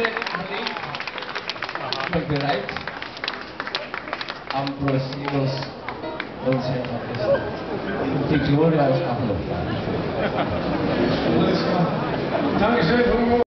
bereid. Marleen. De right. Ambros Evels. Onzin Dank u wel.